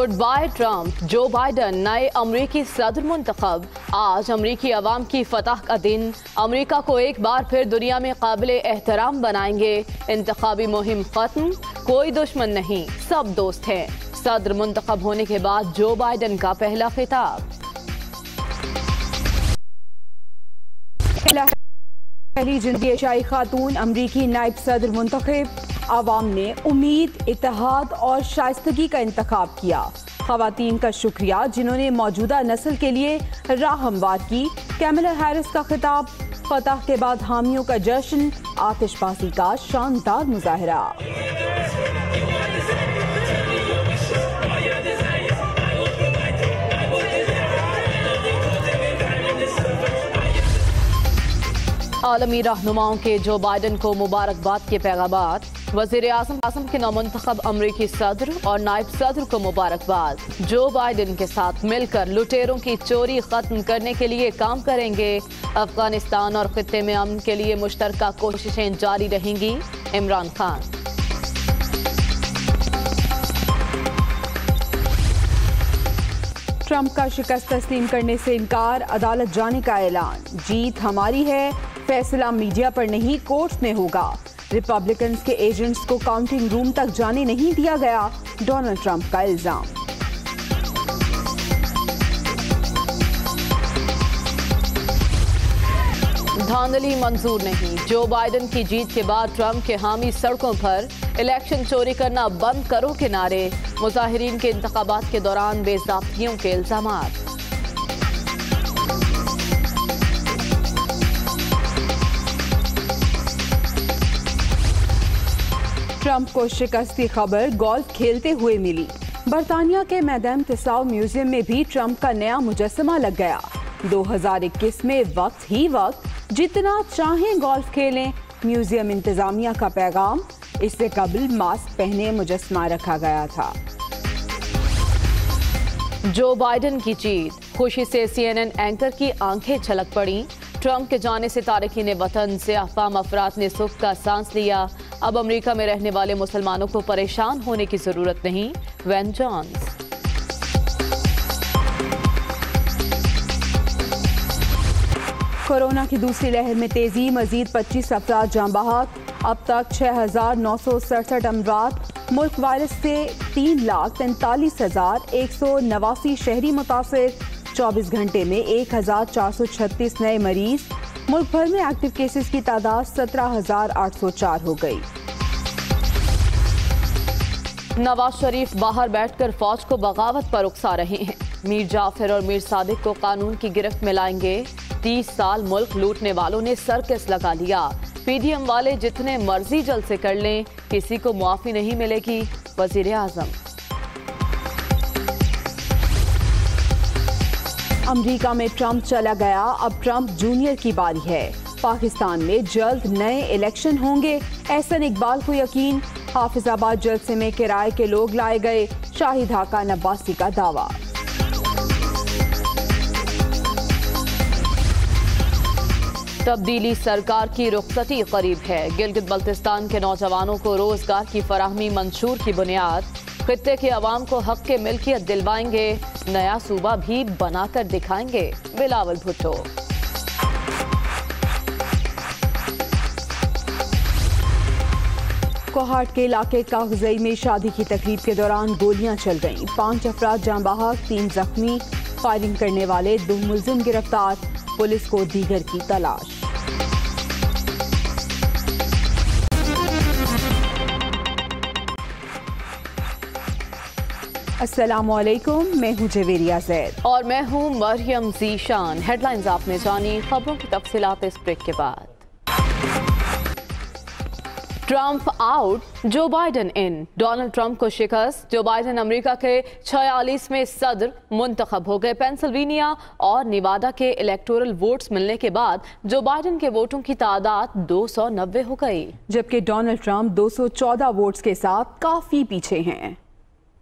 Good bye Trump Joe Biden नए अमरीकी सदर मुंतखब। आज अमरीकी अवाम की फतह का दिन। अमरीका को एक बार फिर दुनिया में काबिल एहतराम बनाएँगे। इंतबी मुहिम खत्म। कोई दुश्मन नहीं। सब दोस्त हैं। सदर मुंतखब होने के बाद जो बाइडन का पहला खिताब। पहली ज़िंदगी एशियाई खातून, अमरीकी नायब सदर मुंतखब। आवाम ने उम्मीद इतिहाद और शाइस्तगी का इंतखब किया। खातन का शुक्रिया जिन्होंने मौजूदा नस्ल के लिए राह हमवार की। कैमला हैरिस का खिताब, फतह के बाद हामियों का जश्न, आतिशबाजी का शानदार मुजाहरा। आलमी रहनुमाओं के जो बाइडन को मुबारकबाद के पैगाम वज़ीर आज़म आज़म के नौमंतखब अमरीकी सदर और नायब सदर को मुबारकबाद। जो बाइडन के साथ मिलकर लुटेरों की चोरी खत्म करने के लिए काम करेंगे, अफ़गानिस्तान और खत्े में अमन के लिए मुश्तर कोशिशें जारी रहेंगी, इमरान खान। ट्रंप का शिकस्त तस्लीम करने से इनकार, अदालत जाने का ऐलान। जीत हमारी है, फैसला मीडिया पर नहीं, कोर्ट में होगा। रिपब्लिकन के एजेंट्स को काउंटिंग रूम तक जाने नहीं दिया गया। डोनाल्ड ट्रंप का इल्ज़ाम। धांधली मंजूर नहीं। जो बाइडन की जीत के बाद ट्रंप के हामी सड़कों पर इलेक्शन चोरी करना बंद करो के नारे। मुजाहरीन के इंतबात के दौरान बेजाब्तियों के इल्ज़ाम ट्रंप को शिकस्त की खबर गोल्फ खेलते हुए मिली। बरतानिया के मैदान तिसाव म्यूज़ियम में भी ट्रंप का नया मुजस्मा लग गया। 2021 में वक्त ही वक्त, जितना चाहें गोल्फ खेलें, म्यूज़ियम इंतजामिया का पैगाम, इससे कबल मास्क पहने मुजस्मा रखा गया था। जो बाइडन की जीत, खुशी से सीएनएन एंकर की आँखें छलक पड़ी। ट्रंप के जाने से तारकिन वतन से अफाम अफराद ने सुख का सांस लिया। अब अमेरिका में रहने वाले मुसलमानों को परेशान होने की ज़रूरत नहीं। वैन जॉन्स कोरोना की दूसरी लहर में तेज़ी, मजीद 25 अफराद जाम बहाक। अब तक छह हज़ार नौ सौ सड़सठ अमरात। मुल्क वायरस से तीन लाख तैंतालीस हज़ार एक सौ नवासी शहरी मुतासर। चौबीस घंटे में एक हज़ार चार सौ छत्तीस नए मरीज़। मुल्क भर में एक्टिव केसेस की तादाद सत्रह हज़ार आठ सौ चार हो गई। नवाज़ शरीफ बाहर बैठकर फौज को बगावत पर उकसा रहे हैं। मीर जाफ़र और मीर सादिक को कानून की गिरफ्त में लाएँगे। तीस साल मुल्क लूटने वालों ने सर्कस लगा लिया। पीडीएम वाले जितने मर्ज़ी जल से कर लें, किसी को मुआफी नहीं मिलेगी वज़ीर आज़म अमेरिका में ट्रंप चला गया। अब ट्रंप जूनियर की बारी है। पाकिस्तान में जल्द नए इलेक्शन होंगे। एहसन इकबाल को यकीन। हाफिजाबाद जलसे में किराए के लोग लाए गए। शाही ढाका नब्बासी का दावा। तब्दीली सरकार की रुखसती करीब है। गिलगित बल्तिस्तान के नौजवानों को रोज़गार की फराहमी मंशूर की बुनियाद। खत्े के अवाम को हक के मिल्कियत दिलवाएँगे। नया सूबा भी बनाकर दिखाएँगे बिलावल भुट्टो। कोहाट के इलाके कागजई में शादी की तकरीब के दौरान गोलियाँ चल गईं पाँच अफराद जाँ बहाक तीन जख्मी, फायरिंग करने वाले दो मुलजिम गिरफ़्तार। पुलिस को दीगर की तलाश। अस्सलाम मैं हूँ जवेरिया जैद। और मैं हूँ मरियम जीशान। हेडलाइंस आपने जानी खबरों की तफसीलात इस ब्रेक के बाद। Trump out Joe Biden in Donald Trump को शिकस्त जो बाइडन अमेरिका के छियालीसवें सदर मुंतखब हो गए। पेंसिल्वेनिया और निवादा के इलेक्टोरल वोट्स मिलने के बाद जो बाइडन के वोटों की तादाद 290 हो गई। जबकि डोनाल्ड ट्रंप 214 वोट्स के साथ काफ़ी पीछे हैं।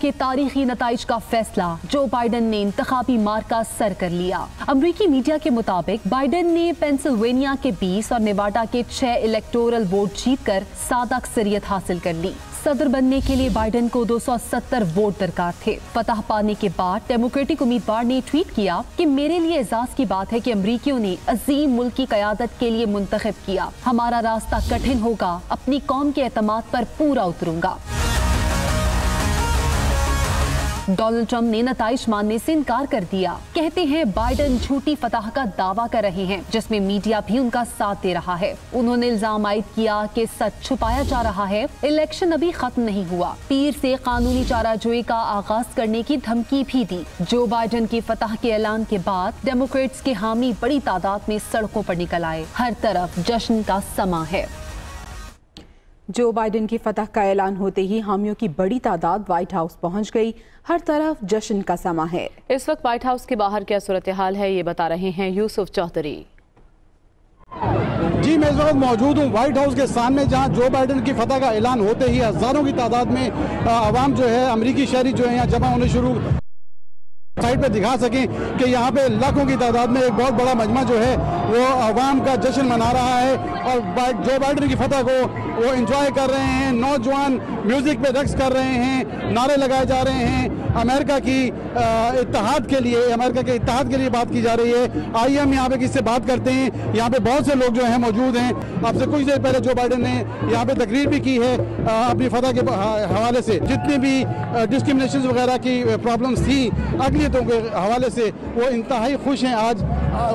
के तारीखी नतज का फैसला, जो बाइडन ने इंतबी मार्का सर कर लिया। अमरीकी मीडिया के मुताबिक, बाइडन ने पेंसिल्वेनिया के 20 और नेवाडा के 6 इलेक्टोरल वोट जीत कर सादा अक्सरियत हासिल कर ली। सदर बनने के लिए बाइडन को 270 वोट दरकार थे। फतह पाने के बाद डेमोक्रेटिक उम्मीदवार ने ट्वीट किया कि मेरे लिए एजाज की बात है कि अमरीकियों ने अजीम मुल्क की क्यादत के लिए मुंतखब किया। हमारा रास्ता कठिन होगा, अपनी कौम के एतमाद पर पूरा उतरूँगा। डोनाल्ड ट्रंप ने नतज मानने से इनकार कर दिया। कहते हैं, बाइडन झूठी फतह का दावा कर रहे हैं, जिसमें मीडिया भी उनका साथ दे रहा है। उन्होंने इल्ज़ाम आयद किया कि सच छुपाया जा रहा है। इलेक्शन अभी खत्म नहीं हुआ। पीर से कानूनी चाराजोई का आगाज़ करने की धमकी भी दी। जो बाइडन की फतह के ऐलान के बाद डेमोक्रेट्स के हामी बड़ी तादाद में सड़कों पर निकल आए। हर तरफ़ जश्न का समा है। जो बाइडेन की फतह का ऐलान होते ही हामियों की बड़ी तादाद व्हाइट हाउस पहुँच गई। हर तरफ़ जश्न का समा है। इस वक्त व्हाइट हाउस के बाहर क्या सूरत हाल है ये बता रहे हैं यूसुफ चौधरी। जी मैं इस वक्त मौजूद हूँ व्हाइट हाउस के सामने जहाँ जो बाइडेन की फतह का ऐलान होते ही हज़ारों की तादाद में आवाम जो है अमरीकी शहरी जो है यहाँ जमा होने शुरू साइड पे दिखा सकें कि यहाँ पे लाखों की तादाद में एक बहुत बड़ा मजमा जो है वो आवाम का जश्न मना रहा है और जो बाइडन की फतह को वो इंजॉय कर रहे हैं, नौजवान म्यूज़िक पे रक्स कर रहे हैं, नारे लगाए जा रहे हैं। अमेरिका की इतिहाद के लिए, अमेरिका के इतिहाद के लिए बात की जा रही है। आइए हम यहाँ पे किससे बात करते हैं? यहाँ पे बहुत से लोग जो हैं मौजूद हैं। आपसे कुछ देर पहले जो बाइडन ने यहाँ पे तकरीर भी की है अपनी फतह के हवाले से। जितनी भी डिस्क्रिमिनेशन वगैरह की प्रॉब्लम्स थी अकलीतों के हवाले से वो इंतहाई खुश हैं आज।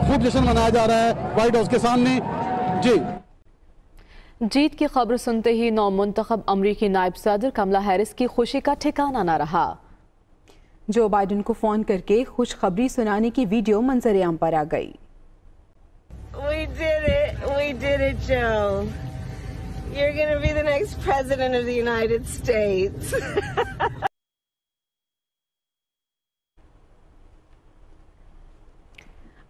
खूब जश्न मनाया जा रहा है। वाइट हाउस के सामने। जी। जीत की खबर सुनते ही नौ मुंतब अमरीकी नायब सदर कमला हैरिस की खुशी का ठिकाना न रहा जो बाइडन को फ़ोन करके खुशखबरी सुनाने की वीडियो मंजर आम पर आ गई We did it. We did it, Joe. You're going to be the next president of the United States.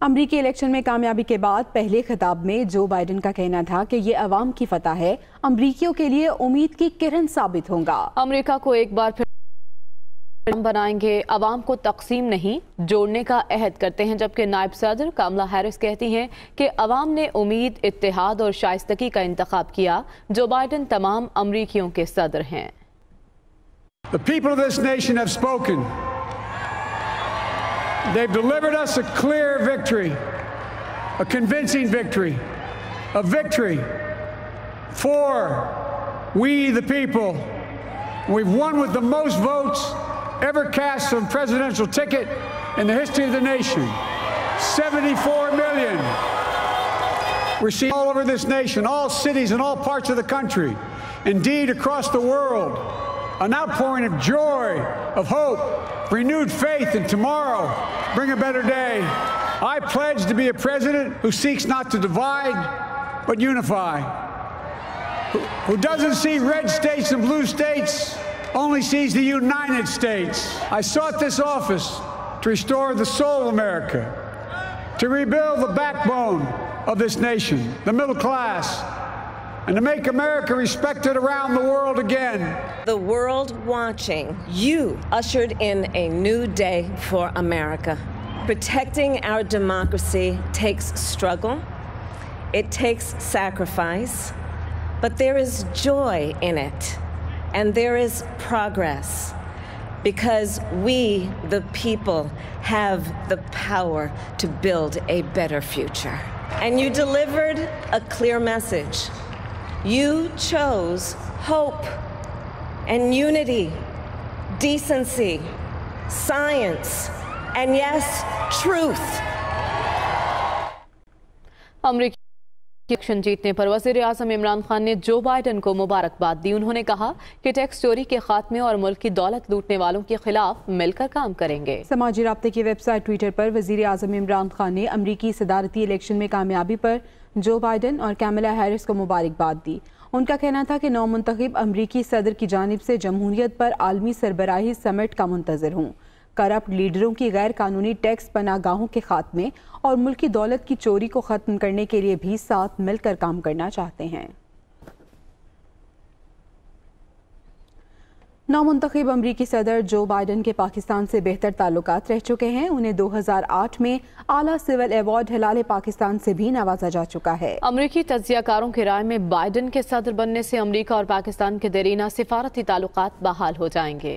अमरीकी इलेक्शन में कामयाबी के बाद पहले खिताब में जो बाइडेन का कहना था कि ये अवाम की फतह है अमरीकियों के लिए उम्मीद की किरण साबित होगा। अमरीका को एक बार फिर बनाएँगे। अवाम को तकसीम नहीं जोड़ने का अहद करते हैं जबकि नायब सदर कमला हैरिस कहती हैं कि अवाम ने उम्मीद इतिहाद और शाइस्तगी का इंतखब किया जो बाइडन तमाम अमरीकियों के सदर हैं। The people of this nation have spoken. They've delivered us a clear victory, a convincing victory, a victory for we the people. We've won with the most votes ever cast on presidential ticket in the history of the nation. 74 million. We're seeing all over this nation, all cities and all parts of the country, indeed across the world, an outpouring of joy, of hope, renewed faith in tomorrow, bring a better day. I pledge to be a president who seeks not to divide, but unify, who, who doesn't see red states and blue states, only sees the United States. I sought this office to restore the soul of America, to rebuild the backbone of this nation, the middle class, and to make America respected around the world again. The world watching, you ushered in a new day for America. Protecting our democracy takes struggle, it takes sacrifice, but there is joy in it, and there is progress. Because we, the people, have the power to build a better future. And you delivered a clear message. You chose hope and unity, decency, science, and yes, truth. अमरीकी election जीतने पर वज़ीर आज़म इमरान खान ने जो Biden को मुबारकबाद दी उन्होंने कहा कि टैक्स चोरी के खात्मे और मुल्क की दौलत लूटने वालों के खिलाफ मिलकर काम करेंगे समाजी रबते की वेबसाइट ट्विटर पर वज़ीर आज़म इमरान खान ने अमरीकी सदारती इलेक्शन में कामयाबी पर जो बाइडन और कैमला हैरिस को मुबारकबाद दी। उनका कहना था कि नौ मंतखब अमरीकी सदर की जानब से जमहूरीत पर आलमी सरबराही समिट का मंतजर हूँ। करप्ट लीडरों की गैर कानूनी टैक्स पनागाहों के खात्मे और मुल्की दौलत की चोरी को ख़त्म करने के लिए भी साथ मिलकर काम करना चाहते हैं। नामुंतखब अमरीकी सदर जो बाइडन के पाकिस्तान से बेहतर ताल्लुक रह चुके हैं, उन्हें 2008 में आला सिविल अवार्ड हिलाल पाकिस्तान से भी नवाजा जा चुका है। अमरीकी तजियाकारों की राय में बाइडन के सदर बनने से अमरीका और पाकिस्तान के दरीना सिफारती ताल्लुक बहाल हो जाएँगे।